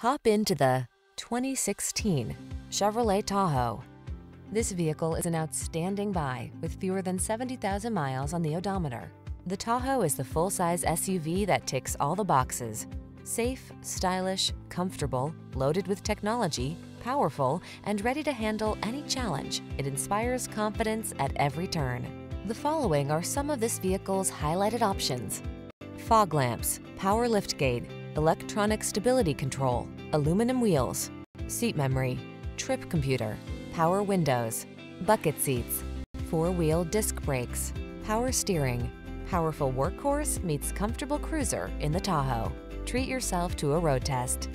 Hop into the 2016 Chevrolet Tahoe. This vehicle is an outstanding buy with fewer than 70,000 miles on the odometer. The Tahoe is the full-size SUV that ticks all the boxes. Safe, stylish, comfortable, loaded with technology, powerful, and ready to handle any challenge, it inspires confidence at every turn. The following are some of this vehicle's highlighted options. Fog lamps, power liftgate, electronic stability control, aluminum wheels, seat memory, trip computer, power windows, bucket seats, four-wheel disc brakes, power steering. Powerful workhorse meets comfortable cruiser in the Tahoe. Treat yourself to a road test.